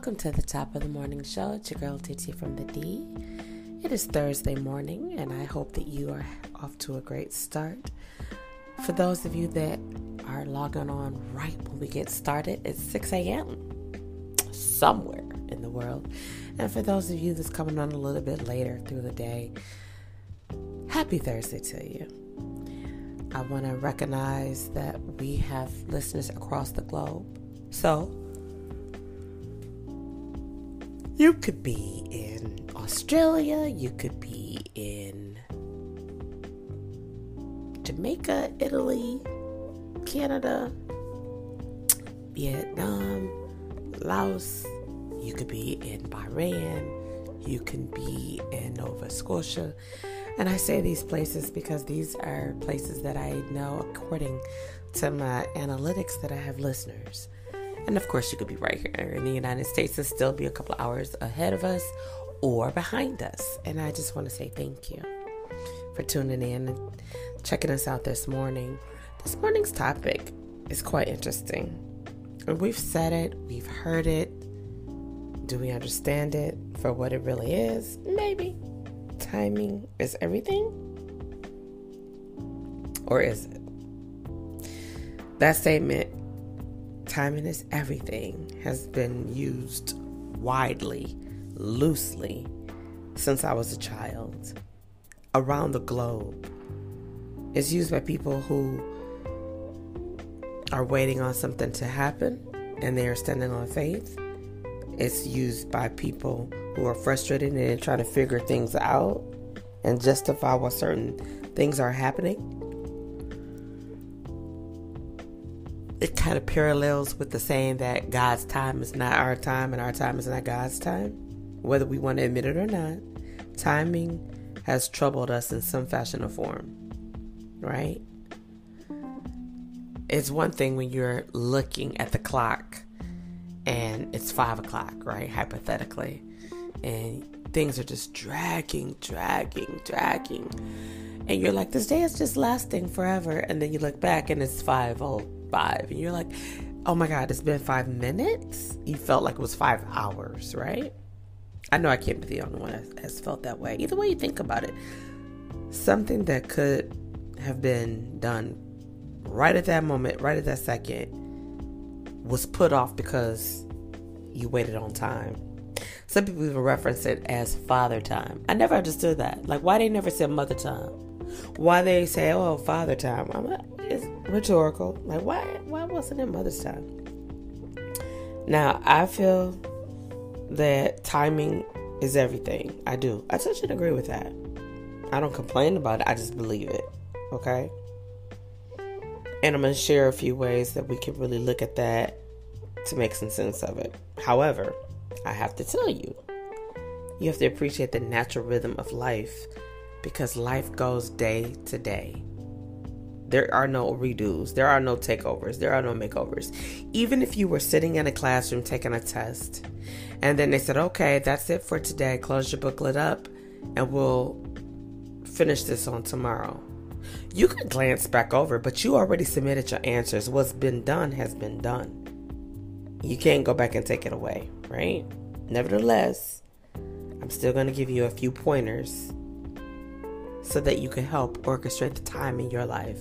Welcome to the top of the morning show. It's your girl TT from the D. It is Thursday morning, and I hope that you are off to a great start. For those of you that are logging on right when we get started, it's 6 a.m. somewhere in the world. And for those of you that's coming on a little bit later through the day, happy Thursday to you. I want to recognize that we have listeners across the globe. So, you could be in Australia, you could be in Jamaica, Italy, Canada, Vietnam, Laos, you could be in Bahrain, you can be in Nova Scotia. And I say these places because these are places that I know according to my analytics that I have listeners. And of course, you could be right here in the United States and still be a couple hours ahead of us or behind us. And I just want to say thank you for tuning in and checking us out this morning. This morning's topic is quite interesting. And we've said it, we've heard it. Do we understand it for what it really is? Maybe. Timing is everything? Or is it? That statement timing is everything has been used widely, loosely, since I was a child around the globe. It's used by people who are waiting on something to happen and they are standing on faith. It's used by people who are frustrated and trying to figure things out and justify why certain things are happening. It kind of parallels with the saying that God's time is not our time and our time is not God's time. Whether we want to admit it or not, timing has troubled us in some fashion or form, right? It's one thing when you're looking at the clock and it's five o'clock, right? Hypothetically, and things are just dragging, dragging, dragging. And you're like, this day is just lasting forever. And then you look back and it's five oh five, and you're like, oh my God, it's been five minutes? You felt like it was five hours, right? I know I can't be the only one that has felt that way. Either way you think about it, something that could have been done right at that moment, right at that second, was put off because you waited on time. Some people even reference it as father time. I never understood that. Like, why they never said mother time? Why they say, oh, father time? I'm like, rhetorical. Like, why why wasn't it Mother's Time? Now, I feel that timing is everything. I do. I and agree with that. I don't complain about it. I just believe it. Okay? And I'm going to share a few ways that we can really look at that to make some sense of it. However, I have to tell you, you have to appreciate the natural rhythm of life because life goes day to day. There are no redos. There are no takeovers. There are no makeovers. Even if you were sitting in a classroom taking a test and then they said, okay, that's it for today. Close your booklet up and we'll finish this on tomorrow. You could glance back over, but you already submitted your answers. What's been done has been done. You can't go back and take it away, right? Nevertheless, I'm still going to give you a few pointers so that you can help orchestrate the time in your life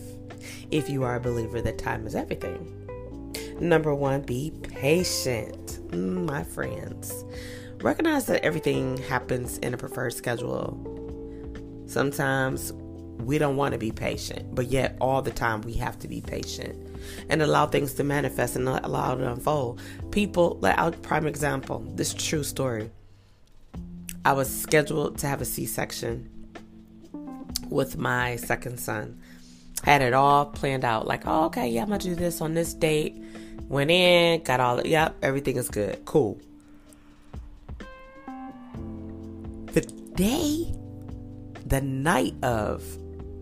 if you are a believer that time is everything. Number one, be patient, mm, my friends. Recognize that everything happens in a preferred schedule. Sometimes we don't want to be patient, but yet all the time we have to be patient and allow things to manifest and allow it to unfold. People, let I'll prime example, this true story. I was scheduled to have a C section with my second son. Had it all planned out. Like, oh, okay, yeah, I'm gonna do this on this date. Went in, got all, yep, everything is good. Cool. The day, the night of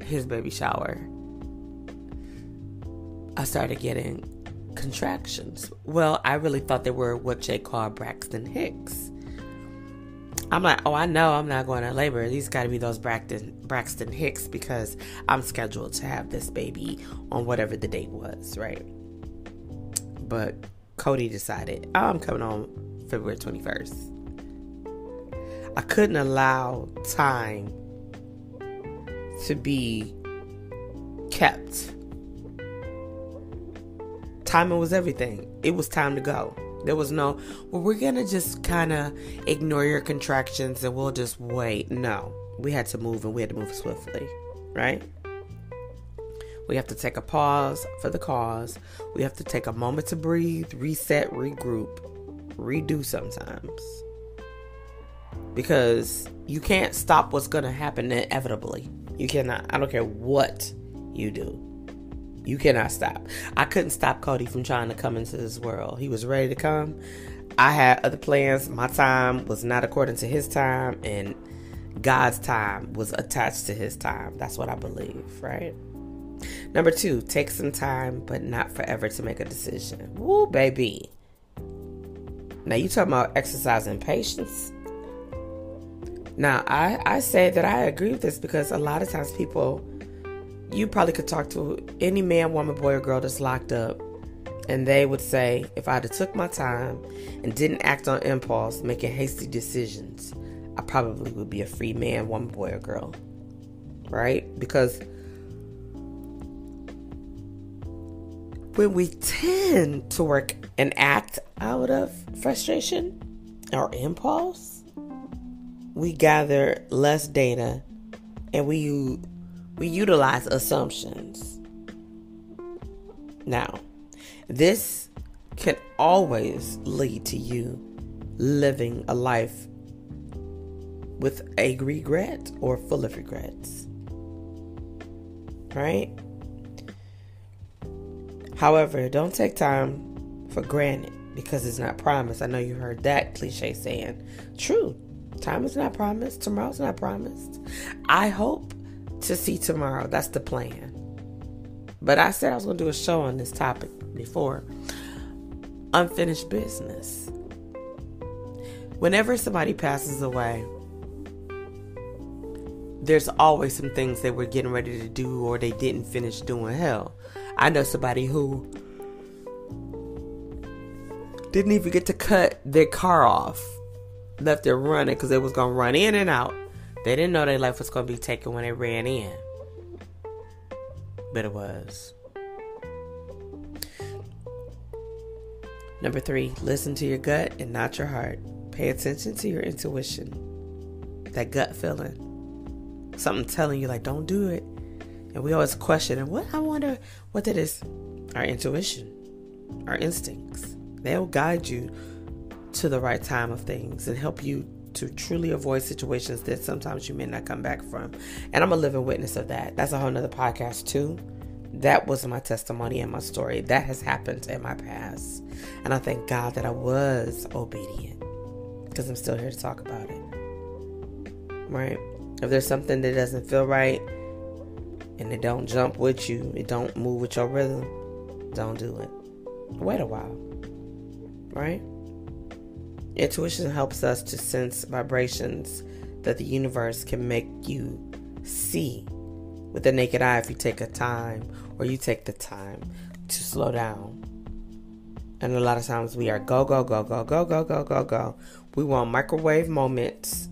his baby shower, I started getting contractions. Well, I really thought they were what Jay called Braxton Hicks. I'm like, oh, I know I'm not going to labor. These got to be those Braxton Braxton Hicks because I'm scheduled to have this baby on whatever the date was, right? But Cody decided, oh, I'm coming on February 21st. I couldn't allow time to be kept. Timing was everything. It was time to go. There was no, well, we're going to just kind of ignore your contractions and we'll just wait. No, we had to move and we had to move swiftly, right? We have to take a pause for the cause. We have to take a moment to breathe, reset, regroup, redo sometimes. Because you can't stop what's going to happen inevitably. You cannot. I don't care what you do. You cannot stop. I couldn't stop Cody from trying to come into this world. He was ready to come. I had other plans. My time was not according to his time, and God's time was attached to his time. That's what I believe, right? Number two, take some time, but not forever to make a decision. Woo, baby. Now you talking about exercising patience. Now I, I say that I agree with this because a lot of times people you probably could talk to any man, woman, boy, or girl that's locked up, and they would say, if I'd have took my time and didn't act on impulse, making hasty decisions, I probably would be a free man, woman, boy, or girl. Right? Because when we tend to work and act out of frustration or impulse, we gather less data and we we utilize assumptions. Now, this can always lead to you living a life with a regret or full of regrets. Right? However, don't take time for granted because it's not promised. I know you heard that cliche saying. True. Time is not promised. Tomorrow's not promised. I hope to see tomorrow. That's the plan. But I said I was going to do a show on this topic before. Unfinished business. Whenever somebody passes away, there's always some things they were getting ready to do or they didn't finish doing. Hell, I know somebody who didn't even get to cut their car off, left it running because it was going to run in and out. They didn't know their life was going to be taken when they ran in. But it was. Number three, listen to your gut and not your heart. Pay attention to your intuition. That gut feeling. Something telling you, like, don't do it. And we always question, and what I wonder what that is. Our intuition, our instincts. They'll guide you to the right time of things and help you to truly avoid situations that sometimes you may not come back from. And I'm a living witness of that. That's a whole nother podcast, too. That was my testimony and my story. That has happened in my past. And I thank God that I was obedient because I'm still here to talk about it. Right? If there's something that doesn't feel right, and it don't jump with you, it don't move with your rhythm, don't do it. Wait a while. Right? Intuition helps us to sense vibrations that the universe can make you see with the naked eye if you take a time or you take the time to slow down. And a lot of times we are go, go, go, go, go, go, go, go, go. We want microwave moments,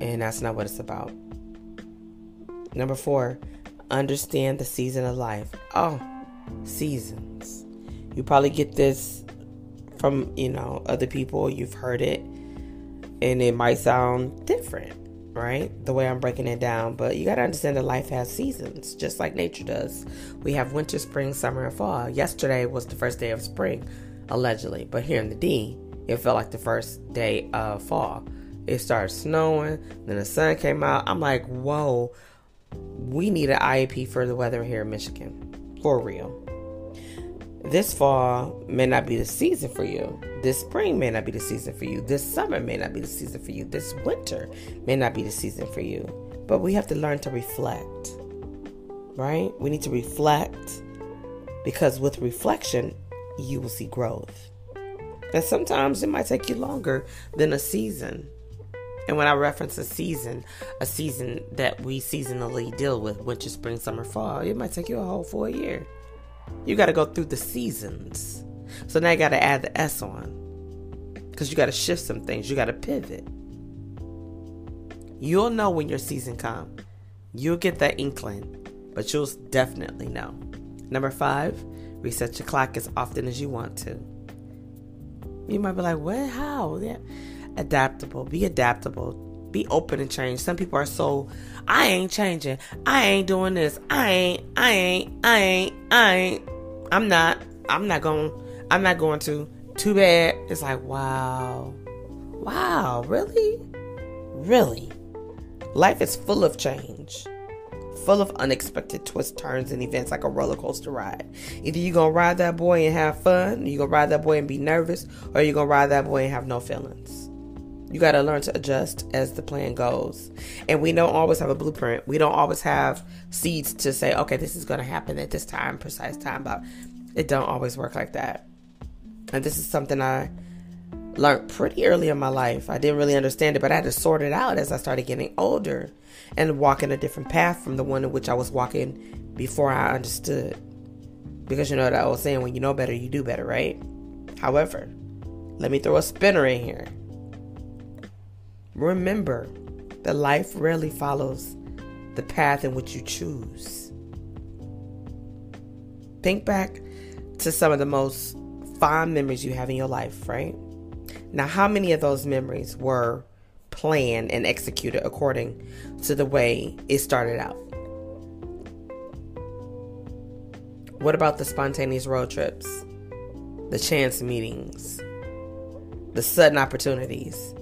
and that's not what it's about. Number four, understand the season of life. Oh, seasons. You probably get this from, you know, other people. You've heard it. And it might sound different, right? The way I'm breaking it down. But you got to understand that life has seasons, just like nature does. We have winter, spring, summer, and fall. Yesterday was the first day of spring, allegedly. But here in the D, it felt like the first day of fall. It started snowing, then the sun came out. I'm like, whoa we need an IEP for the weather here in Michigan. For real. This fall may not be the season for you. This spring may not be the season for you. This summer may not be the season for you. This winter may not be the season for you. But we have to learn to reflect. Right? We need to reflect because with reflection, you will see growth. And sometimes it might take you longer than a season. And when I reference a season, a season that we seasonally deal with, winter, spring, summer, fall, it might take you a whole full year. You got to go through the seasons. So now you got to add the S on. Because you got to shift some things. You got to pivot. You'll know when your season come. You'll get that inkling, but you'll definitely know. Number five, reset your clock as often as you want to. You might be like, what? How? Yeah. Adaptable. Be adaptable. Be open to change. Some people are so, I ain't changing. I ain't doing this. I ain't, I ain't, I ain't, I ain't. I'm not. I'm not going, I'm not going to. Too bad. It's like, wow. Wow. Really? Really? Life is full of change full of unexpected twists, turns, and events like a roller coaster ride. Either you're gonna ride that boy and have fun, you're gonna ride that boy and be nervous, or you're gonna ride that boy and have no feelings. You gotta learn to adjust as the plan goes. And we don't always have a blueprint. We don't always have seeds to say, okay, this is gonna happen at this time, precise time, but it don't always work like that. And this is something I learned pretty early in my life. I didn't really understand it, but I had to sort it out as I started getting older and walking a different path from the one in which I was walking before I understood. Because you know what I was saying, when you know better, you do better, right? However, let me throw a spinner in here. Remember that life rarely follows the path in which you choose. Think back to some of the most fond memories you have in your life, right? Now, how many of those memories were planned and executed according to the way it started out? What about the spontaneous road trips, the chance meetings, the sudden opportunities?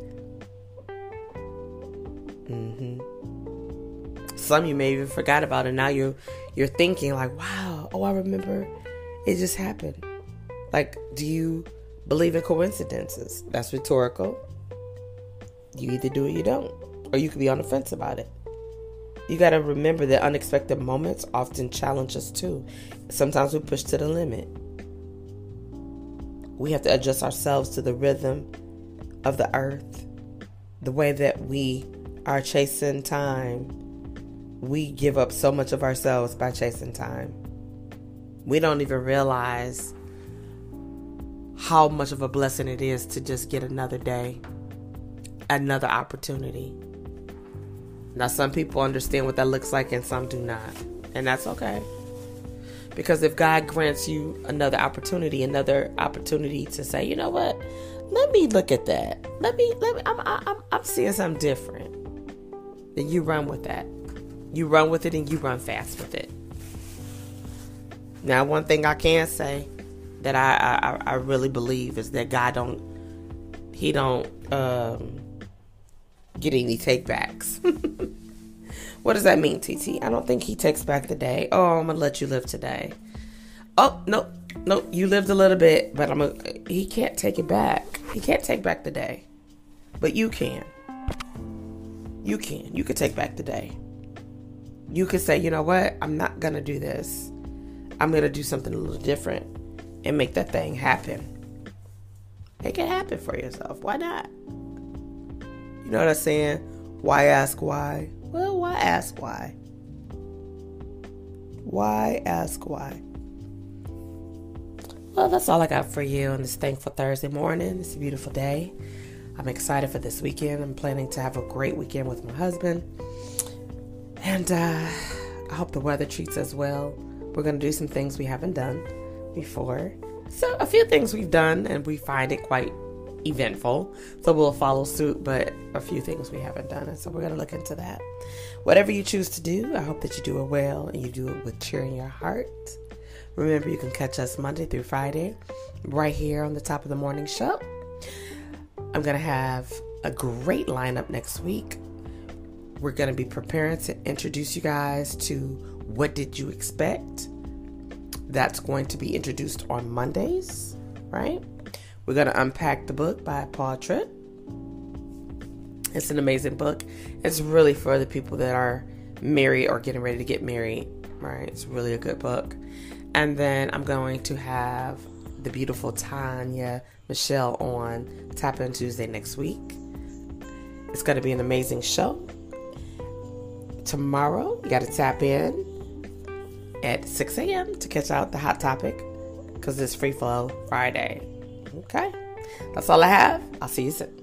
Mm-hmm. Some you may even forgot about, and now you're you're thinking like, "Wow, oh, I remember, it just happened." Like, do you believe in coincidences? That's rhetorical. You either do or you don't, or you could be on the fence about it. You got to remember that unexpected moments often challenge us too. Sometimes we push to the limit. We have to adjust ourselves to the rhythm of the earth, the way that we are chasing time. We give up so much of ourselves by chasing time. We don't even realize how much of a blessing it is to just get another day another opportunity. Now, some people understand what that looks like and some do not. And that's okay. Because if God grants you another opportunity, another opportunity to say, you know what, let me look at that. Let me, let me, I'm, I'm, I'm seeing something different. Then you run with that. You run with it and you run fast with it. Now, one thing I can say that I, I, I really believe is that God don't, He don't, um, get any takebacks. what does that mean, TT? I don't think he takes back the day. Oh, I'm gonna let you live today. Oh no, no, you lived a little bit, but I'm a. He can't take it back. He can't take back the day, but you can. You can. You can take back the day. You could say, you know what? I'm not gonna do this. I'm gonna do something a little different and make that thing happen. Make it happen for yourself. Why not? You know what I'm saying? Why ask why? Well, why ask why? Why ask why? Well, that's all I got for you on this thankful Thursday morning. It's a beautiful day. I'm excited for this weekend. I'm planning to have a great weekend with my husband. And uh, I hope the weather treats us well. We're going to do some things we haven't done before. So, a few things we've done, and we find it quite eventful. So we'll follow suit, but a few things we haven't done. And so we're going to look into that. Whatever you choose to do, I hope that you do it well and you do it with cheer in your heart. Remember, you can catch us Monday through Friday right here on the top of the morning show. I'm going to have a great lineup next week. We're going to be preparing to introduce you guys to what did you expect? That's going to be introduced on Mondays, right? We're going to unpack the book by Paul Tripp. It's an amazing book. It's really for the people that are married or getting ready to get married, right? It's really a good book. And then I'm going to have the beautiful Tanya Michelle on Tap In Tuesday next week. It's going to be an amazing show. Tomorrow, you got to tap in at 6 a.m. to catch out the hot topic because it's Free Flow Friday. Okay. That's all I have. I'll see you soon.